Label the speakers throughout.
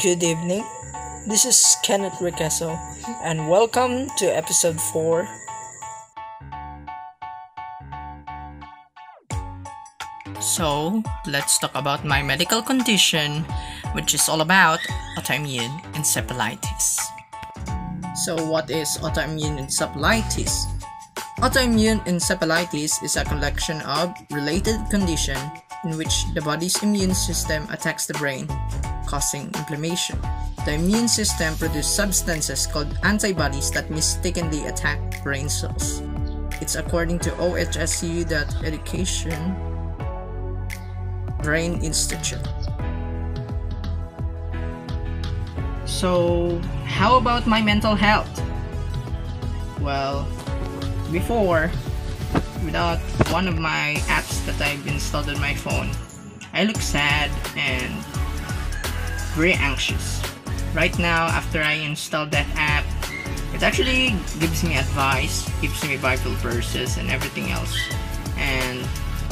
Speaker 1: Good evening. This is Kenneth Requiso, and welcome to episode 4. So, let's talk about my medical condition, which is all about autoimmune encephalitis. So, what is autoimmune encephalitis? Autoimmune encephalitis is a collection of related conditions in which the body's immune system attacks the brain, causing inflammation. The immune system produces substances called antibodies that mistakenly attack brain cells. It's according to OHSU that Education Brain Institute. So, how about my mental health? Well, before, without one of my apps that I've installed on my phone, I look sad and very anxious. Right now, after I installed that app, it actually gives me advice, gives me Bible verses and everything else. And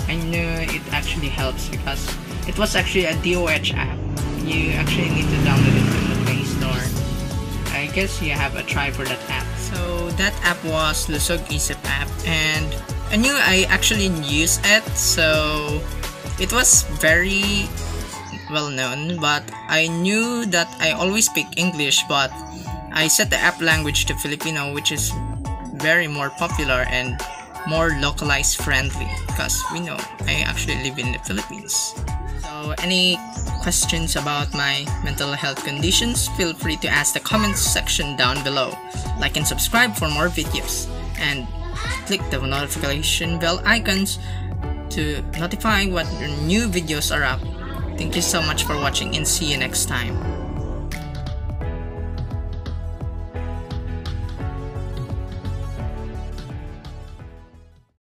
Speaker 1: I knew it actually helps because it was actually a DOH app. You actually need to download it from the Play Store. I guess you have a try for that app. So that app was the Lusog Isip app and I knew I actually use it so it was very well known but I knew that I always speak English but I set the app language to Filipino which is very more popular and more localized friendly because we know I actually live in the Philippines. So any questions about my mental health conditions, feel free to ask the comments section down below. Like and subscribe for more videos and click the notification bell icons to notify what new videos are up. Thank you so much for watching and see you next time.